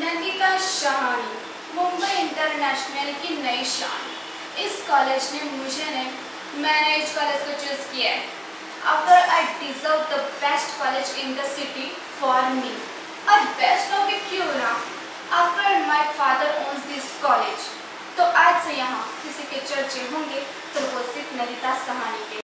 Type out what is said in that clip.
Nandita Shahani, Mumbai international की नई शान। इस कॉलेज ने मुझे ने मैंने इस कॉलेज को चूज़ किया है। After I deserve the best college in the city for me और बेस्ट होगी क्यों ना? After my father owns this college तो आज से यहाँ किसी के चर्चे होंगे तो वो सिर्फ़ नंदिता सहानी के।